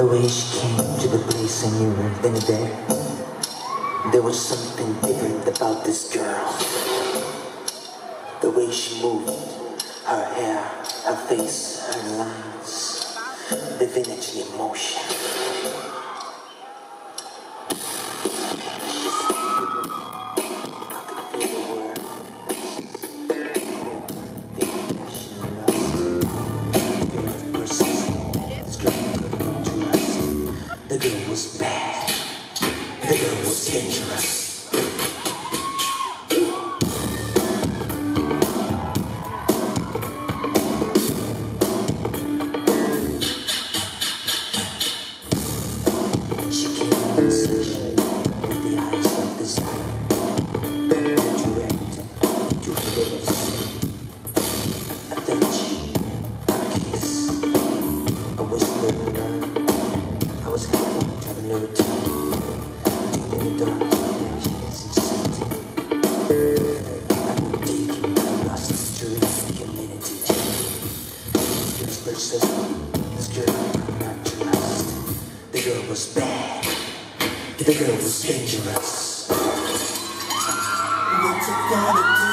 The way she came to the place I knew her then and there, there was something different about this girl. The way she moved, her hair, her face, her line divinity in motion. The girl was bad. The girl was dangerous. Was happy to have never Deep in the dark, imaginations incentive. I'm taking my lost terrific amenity. This person, this girl, not trust. The girl was bad. The girl was dangerous. What you gonna do?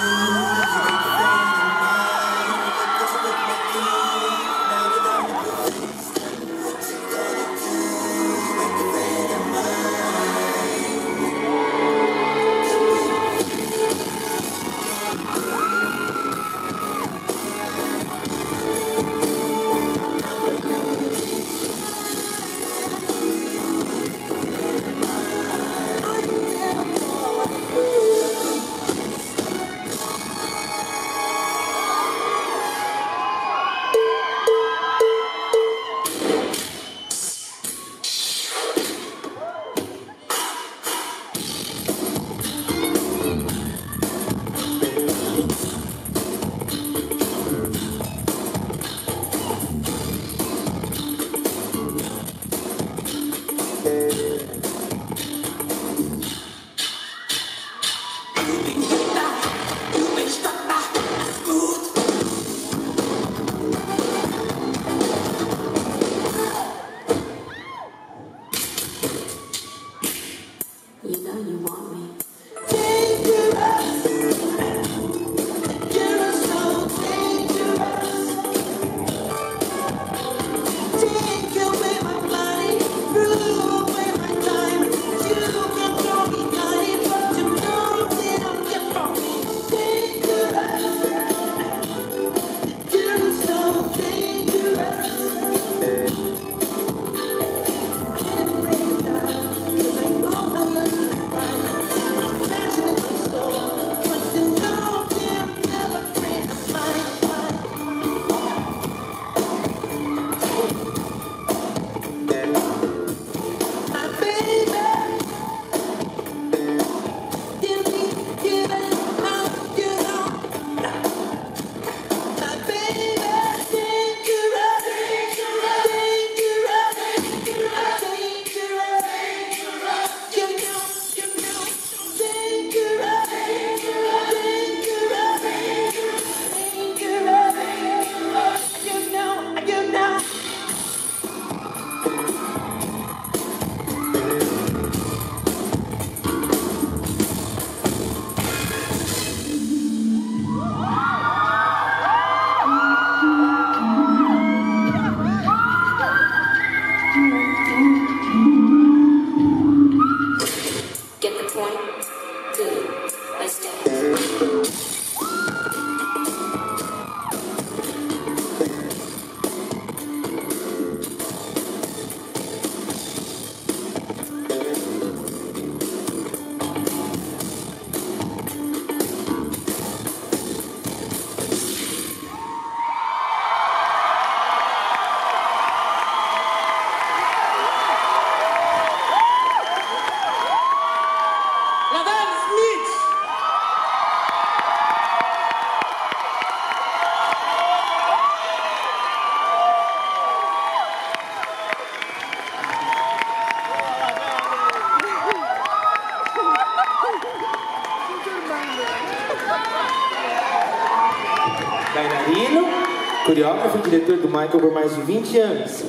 Coreógrafo e diretor do Michael por mais de 20 anos.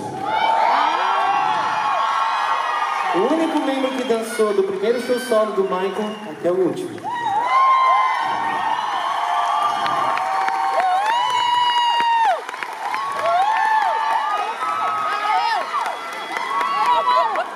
O único membro que dançou do primeiro show solo do Michael até o último.